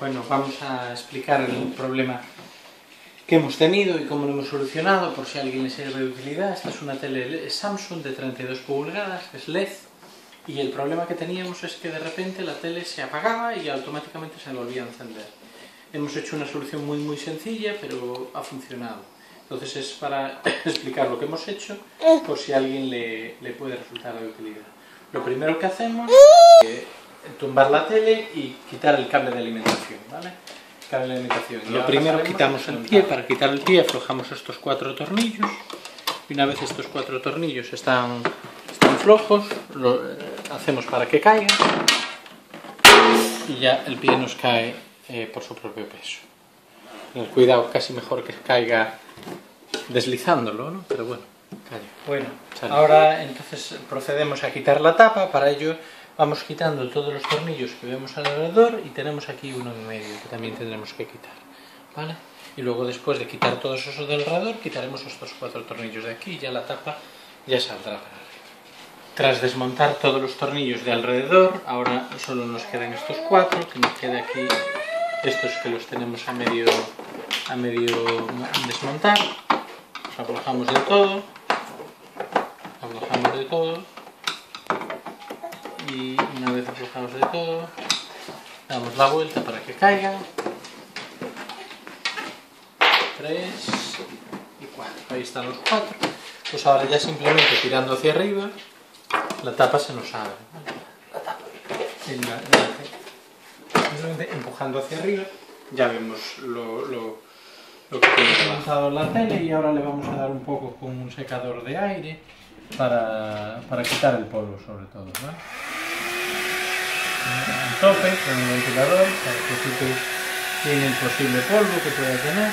Bueno, vamos a explicar el problema que hemos tenido y cómo lo hemos solucionado, por si a alguien le sirve de utilidad. Esta es una tele Samsung de 32 pulgadas, es LED, y el problema que teníamos es que de repente la tele se apagaba y automáticamente se volvía a encender. Hemos hecho una solución muy muy sencilla, pero ha funcionado. Entonces es para explicar lo que hemos hecho, por si a alguien le, le puede resultar de utilidad. Lo primero que hacemos es tumbar la tele y quitar el cable de alimentación, ¿vale? Cable de alimentación. Lo primero quitamos el pie, para quitar el pie aflojamos estos cuatro tornillos y una vez estos cuatro tornillos están, están flojos, lo eh, hacemos para que caiga y ya el pie nos cae eh, por su propio peso. Tener cuidado, casi mejor que caiga deslizándolo, ¿no? Pero bueno, calla. Bueno, ahora entonces procedemos a quitar la tapa, para ello vamos quitando todos los tornillos que vemos alrededor y tenemos aquí uno en medio que también tendremos que quitar, ¿vale? Y luego después de quitar todos esos de alrededor, quitaremos estos cuatro tornillos de aquí y ya la tapa ya saldrá para arriba. Tras desmontar todos los tornillos de alrededor, ahora solo nos quedan estos cuatro, que nos queda aquí estos que los tenemos a medio, a medio desmontar. Los aflojamos de todo, aflojamos de todo y una vez aflojados de todo damos la vuelta para que caiga. 3 y 4 ahí están los cuatro. Pues ahora ya simplemente tirando hacia arriba la tapa se nos abre la tapa. Simplemente empujando hacia arriba. Ya vemos lo, lo, lo que tiene avanzado la tele y ahora le vamos a dar un poco con un secador de aire para, para quitar el polvo sobre todo ¿vale? Un tope con el ventilador para que quite tiene el posible polvo que pueda tener.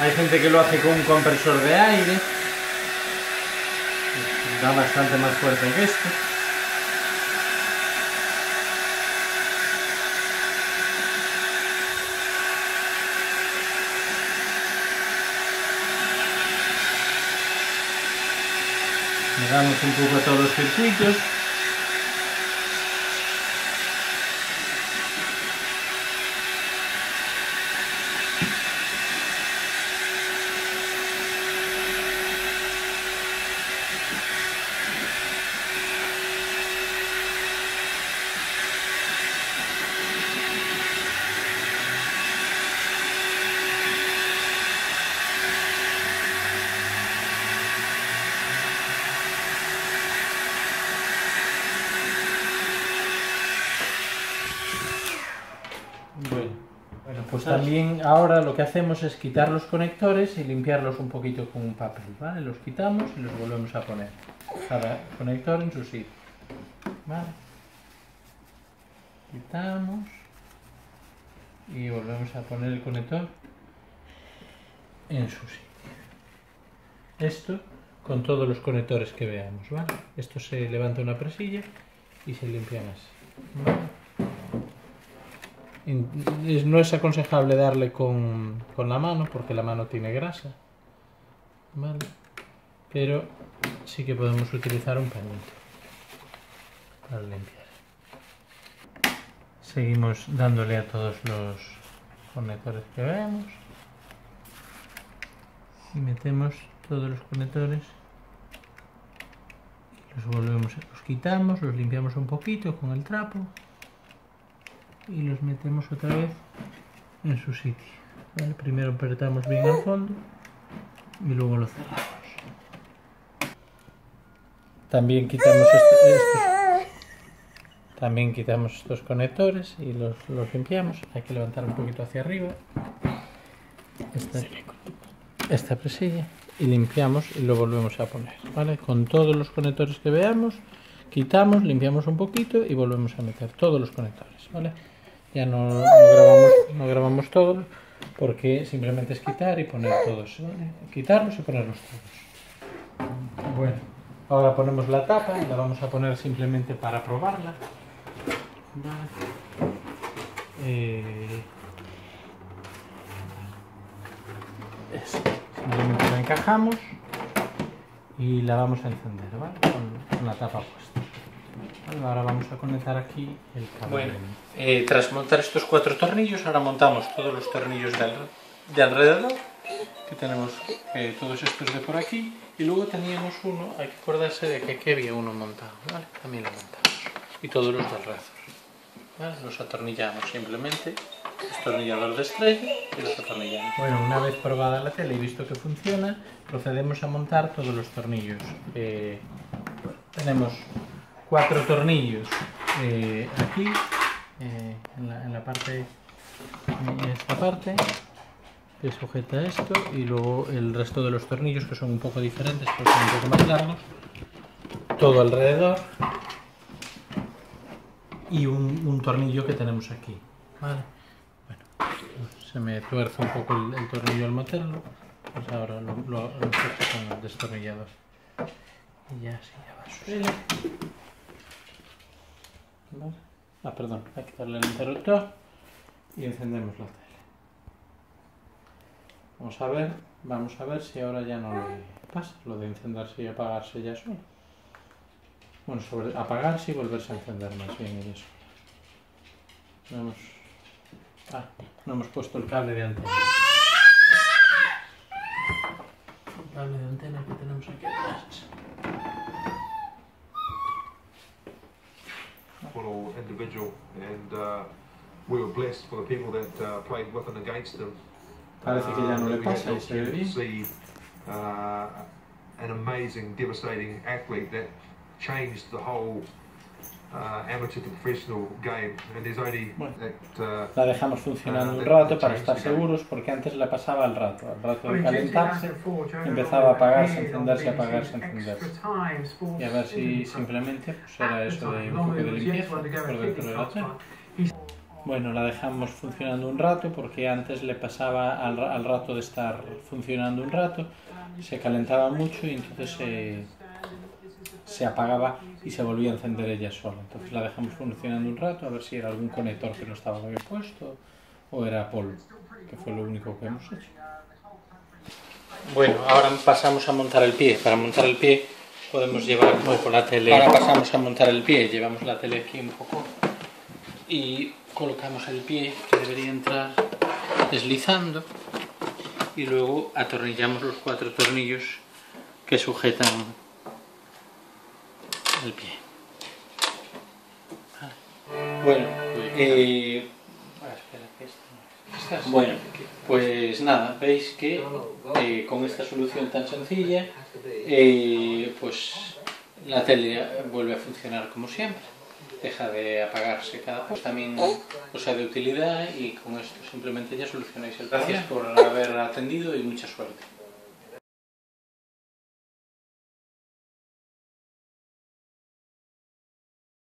Hay gente que lo hace con un compresor de aire. Da bastante más fuerte que esto damos un poco a todos los circuitos. Pues también ahora lo que hacemos es quitar los conectores y limpiarlos un poquito con un papel, ¿vale? Los quitamos y los volvemos a poner. Cada conector en su sitio, ¿vale? Quitamos y volvemos a poner el conector en su sitio. Esto con todos los conectores que veamos, ¿vale? Esto se levanta una presilla y se limpian así, ¿vale? No es aconsejable darle con, la mano porque la mano tiene grasa. Pero sí que podemos utilizar un pañito para limpiar. Seguimos dándole a todos los conectores que veamos. Y metemos todos los conectores. Los volvemos, los quitamos, los limpiamos un poquito con el trapo y los metemos otra vez en su sitio. Primero apretamos bien al fondo y luego lo cerramos. También quitamos estos, también quitamos estos conectores y los, limpiamos. Hay que levantar un poquito hacia arriba esta, esta presilla y limpiamos y lo volvemos a poner. ¿vale? Con todos los conectores que veamos, quitamos, limpiamos un poquito y volvemos a meter todos los conectores. ¿vale? Ya no, grabamos, no grabamos todo porque simplemente es quitar y poner todos, quitarlos y ponerlos todos. Bueno, ahora ponemos la tapa y la vamos a poner simplemente para probarla. Eh, simplemente la encajamos y la vamos a encender, ¿vale? Con, con la tapa puesta. Vale, ahora vamos a conectar aquí el cable. Bueno, eh, tras montar estos cuatro tornillos, ahora montamos todos los tornillos de, al- de alrededor, que tenemos eh, todos estos de por aquí, y luego teníamos uno, hay que acordarse de que aquí había uno montado, ¿vale? También lo montamos. Y todos los del razor. ¿vale? Los atornillamos simplemente, destornillador de estrella y los atornillamos. Bueno, una vez probada la tele y visto que funciona, procedemos a montar todos los tornillos. Eh, tenemos cuatro tornillos eh, aquí, eh, en, la, parte, en esta parte, que sujeta esto, y luego el resto de los tornillos que son un poco diferentes porque son un poco más largos, todo alrededor, y un, tornillo que tenemos aquí. Bueno, pues se me tuerce un poco el, tornillo al meterlo, pues ahora lo, lo, con el destornillador. Y ya sí, ya va a suceder. Ah, perdón, hay que darle al interruptor y encendemos la tele. Vamos a ver, vamos a ver si ahora ya no le pasa lo de encenderse y apagarse ya solo. Bueno, sobre apagarse y volverse a encender más bien ella sola. No hemos, ah, no hemos puesto el cable de antena. El cable de antena que tenemos aquí atrás. Phenomenal individual, and uh, we were blessed for the people that uh, played with and against him. Parece que ya no le pasa the y se ve to see uh, an amazing, devastating athlete that changed the whole Bueno. Uh, La dejamos funcionando un rato para estar seguros porque antes le pasaba al rato, al rato de calentarse empezaba a apagarse, encenderse, apagarse, encenderse. Y a ver si simplemente pues era eso de un poco de limpieza por dentro de la. Bueno, la dejamos funcionando un rato porque antes le pasaba al, al rato de estar funcionando un rato, se calentaba mucho y entonces se, se apagaba y se volvía a encender ella sola. Entonces la dejamos funcionando un rato a ver si era algún conector que no estaba bien puesto o era polvo, que fue lo único que hemos hecho. Bueno, ahora pasamos a montar el pie. Para montar el pie podemos llevar un poco la tele. Ahora pasamos a montar el pie. Llevamos la tele aquí un poco y colocamos el pie que debería entrar deslizando y luego atornillamos los cuatro tornillos que sujetan el pie. Vale. Bueno, eh, ah. Bueno, pues nada, veis que eh, con esta solución tan sencilla, eh, pues la tele vuelve a funcionar como siempre. Deja de apagarse cada vez. También os sea de utilidad y con esto simplemente ya solucionáis el problema. Gracias por haber atendido y mucha suerte.